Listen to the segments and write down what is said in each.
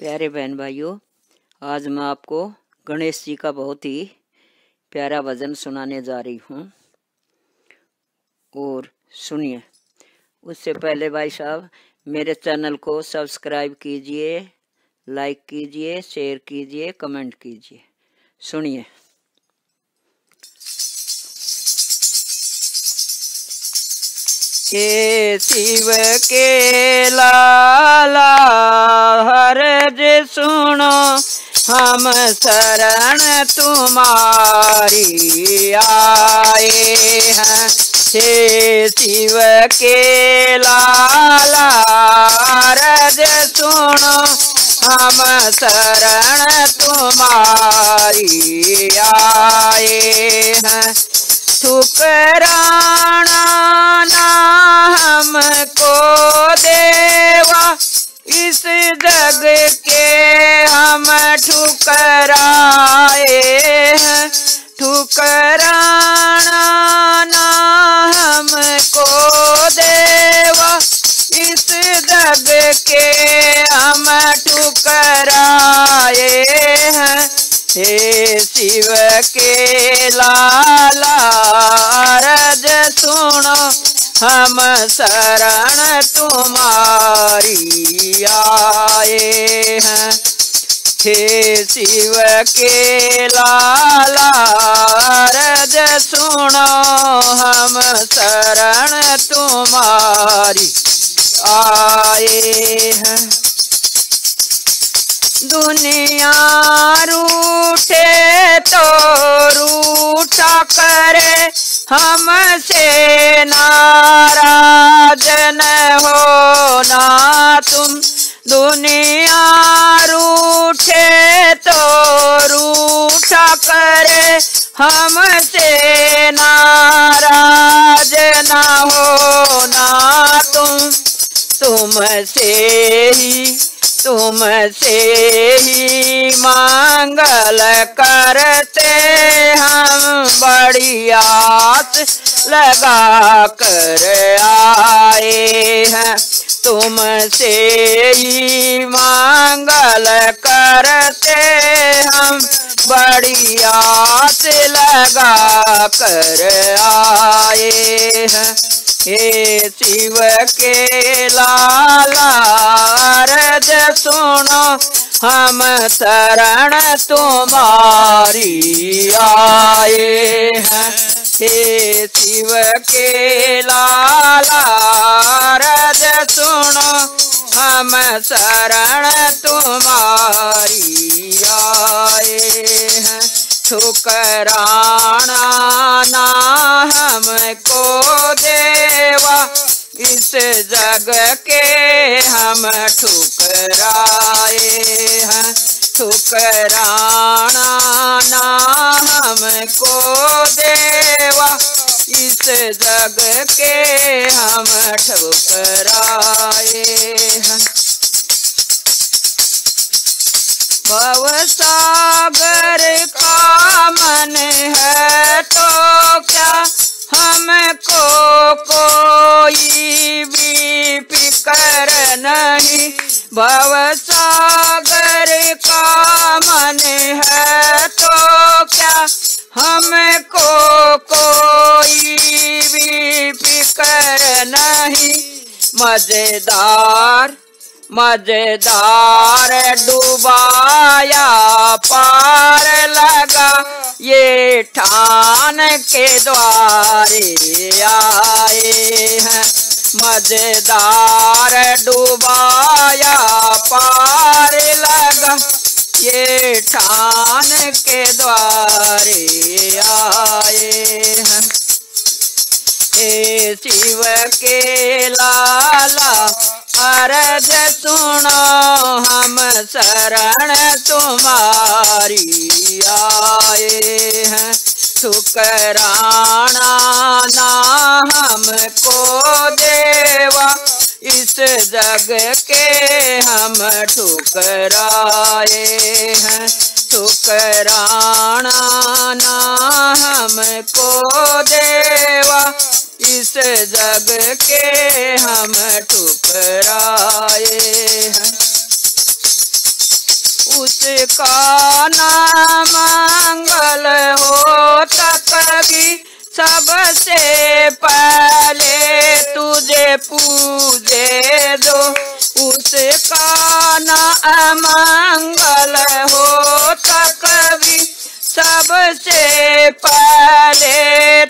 प्यारे बहन भाइयों, आज मैं आपको गणेश जी का बहुत ही प्यारा भजन सुनाने जा रही हूँ। और सुनिए, उससे पहले भाई साहब, मेरे चैनल को सब्सक्राइब कीजिए, लाइक कीजिए, शेयर कीजिए, कमेंट कीजिए। सुनिए। के शिव के लाला हरज सुनो, हम शरण तुम्हारी आए हैं। हे शिव के लाला हरज सुनो, हम शरण तुम्हारी आए हैं। ठुकराना जग के हम ठुकराए हैं। ठुकराना ना हमको देवा। इस जग के हम ठुकराए हैं। हे शिव के लाला, रज सुनो। हम शरण तुम्हारी आए हैं। हे शिव के लाला सुनो, हम शरण तुम्हारी आए हैं। दुनिया रूठे तो रूठा करे हमसे नाराज़ न हो ना तुम। दुनिया रूठे तो रूठा करे। हमसे नाराज़ न हो ना तुम। तुमसे ही तुमसे ही मांगल करते हम, बड़ी आस लगा कर आए हैं। तुमसे ही मांगल करते हम बड़ी आस लगा कर आए हैं। हे शिव के लाला सुनो, हम शरण तुम्हारी आए हैं। हे शिव के लाला सुनो, हम शरण तुम्हारी हैं ठुकराना ना हमको देवा। इस जग के हम ठुकराए हैं। ठुकराना ना हमको देवा। इस जग के हम ठुकराए हैं। भव सागर का मन है तो क्या हमको कोई भी फिकर नहीं? भव सागर का मन है तो क्या हमको कोई भी फिकर नहीं? मज़ेदार मज़ेदार डुबाया पार लगा ये ठान के द्वारे आए हैं। मज़ेदार डुबाया पार लगा ये ठान के द्वारे आए हैं। हे शिव के लाला अरज सुनो, हम शरण तुम्हारी आए हैं। ठुकराना ना हमको देवा, इस जग के हम ठुकराए हैं। ठुकराना ना हमको देवा इस जग के हम ठुकराए हैं। उसका नाम मंगल हो कभी सबसे पहले तुझे पूजे दो। उसका नाम मंगल हो कभी सबसे पहले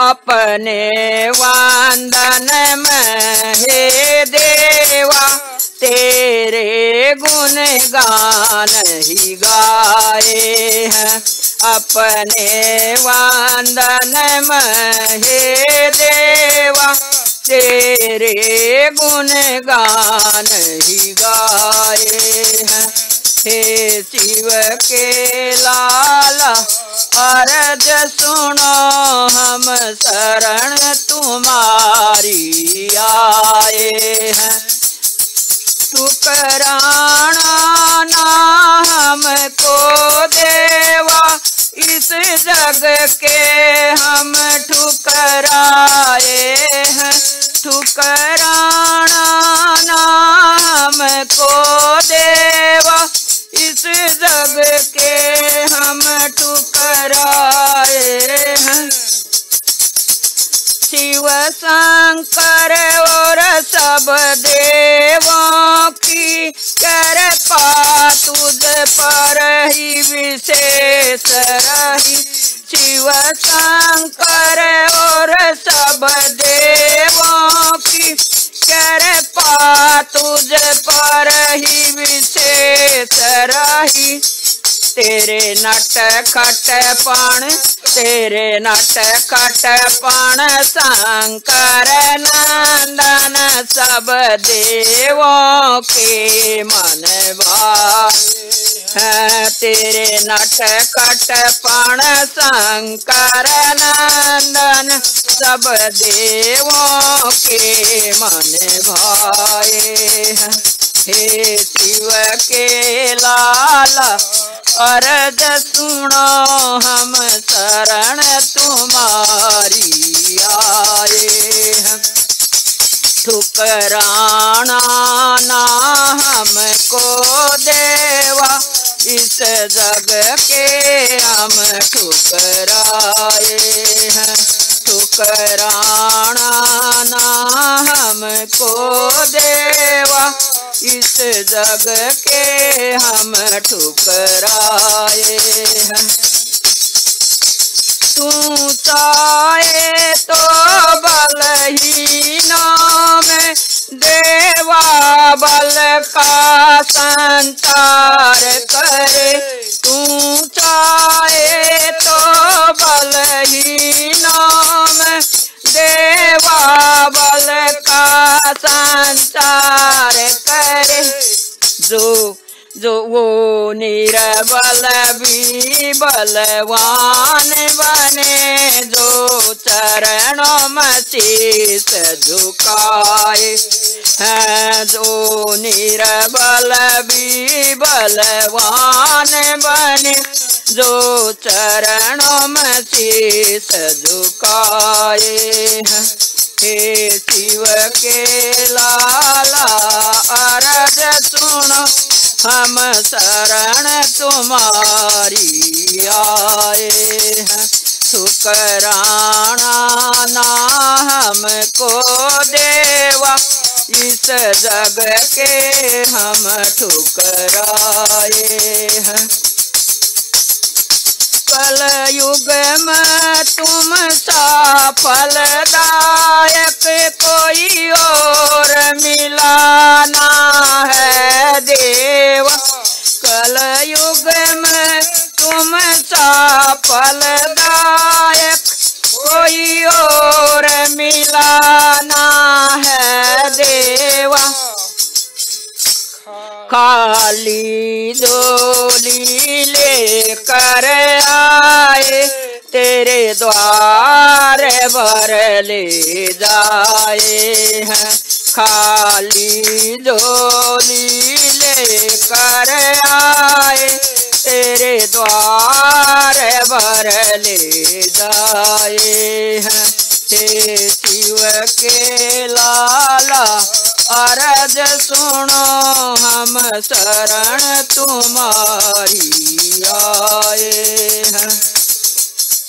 अपने वंदन में हे देवा, तेरे गुण गान ही गाए हैं। अपने वंदन में हे देवा, तेरे गुण गान ही गाए हैं। हे शिव के लाला, अरज सुनो हम शरण तुम्हारी आए हैं। ठुकराना ना हमको देवा, इस जग के हम ठुकराए शंकर और सब देवों की कृपा तुझ पर ही विशेष रही। शिव शंकर और सब देवों की कृपा तुझ पर ही विशेष रही। तेरे नट खट पण, तेरे नट खट पण, शंकर नंदन सब देवों के मन तेरे नट खट पण, शंकर नंदन सब देवों के मन भाए हे शिव के लाला अरज सुनो हम शरण तुम्हारी आए हैं। ठुकराना ना हमको देवा, इस जग के हम ठुकराए हैं। ठुकराना ना हमको देवा इस जग के हम ठुकराए हैं। तू चाहे तो बलहीनों में देवा बल का संचार करे। तू चाहे तो बलहीनों में देवा बल का संचार निरबल भी बलवान बने, जो चरणों में शीस झुकाए है, जो निरबल भी बलवान बने, जो चरणों में झुकाए हे शिव के लाला, अरज सुनो। हम शरण तुम्हारी आए हैं। सुकराना ना हमको देवा। इस जग के हम ठुकराए हैं। कल युग में तुम सा फलदायक कोई और मिलाना है देव। कल युग में तुम सा फलदायक कोई और मिलाना है खाली डोली लेकर आए, तेरे द्वार भर ले जाए हैं। खाली डोली लेकर आए, तेरे द्वार भर ले जाए हैं। हे शिव के लाला अरज सुनो हम शरण तुम्हारी आए हैं।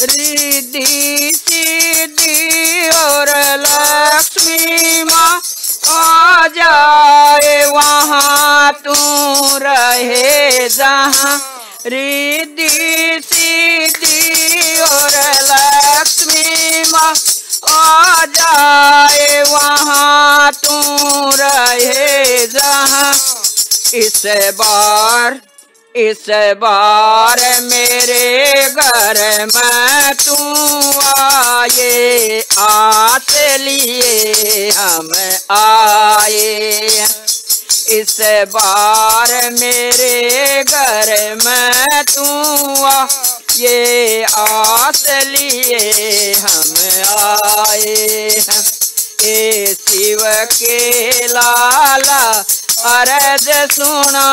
रिद्धि, सिद्धि और लक्ष्मी माँ, आ जाए वहाँ तू रहे जहाँ। रिद्धि, सिद्धि और लक्ष्मी माँ आ जाए, वहाँ तू रहे जहाँ। इस बार इस बार मेरे घर में तू आए आस लिए हम आए। इस बार मेरे घर में तू आ ये आस लिए हम आए ए शिव के लाला, अरज सुनो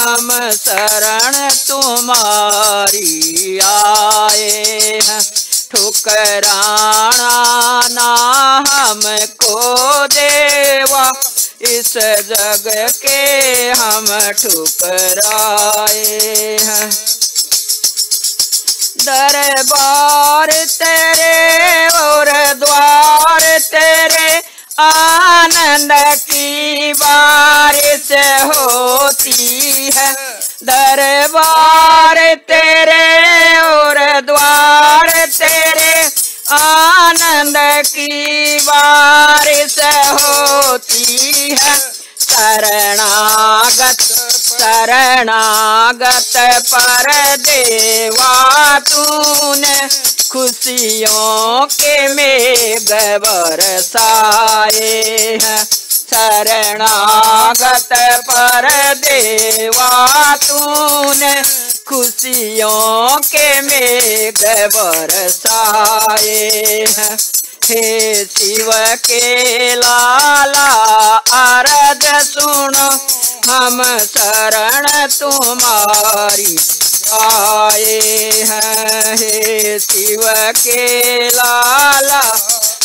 हम शरण तुम्हारी आए हैं। ठुकराना ना हमको देवा, इस जग के हम ठुकराए हैं। दरबार तेरे और द्वार तेरे। आनंद की बारिश होती है। दरबार तेरे और द्वार तेरे। आनंद की बारिश होती है। शरणागत शरणागत पर देवा तूने खुशियों के मेघ बरसाए हैं। शरणागत पर देवा तूने खुशियों के मेघ बरसाए हैं। हे शिव के लाला, अरज सुनो हम शरण तुम्हारी आए हैं, हे शिव के लाला।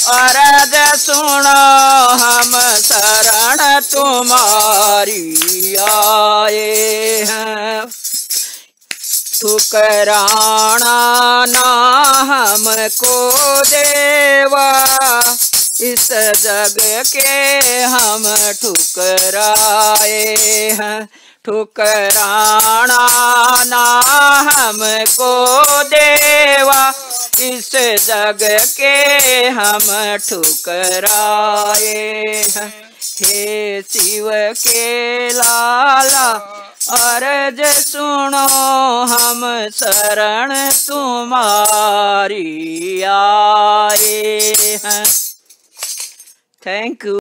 अरज सुनो, हम शरण तुम्हारी आए हैं। ठुकराना ना हमको देवा। इस जग के हम ठुकराए हैं। ठुकराना ना हमको देवा। इस जग के हम ठुकराए हैं। हे शिव के लाला, अरज सुनो, हम शरण तुम्हारी आए हैं। Thank you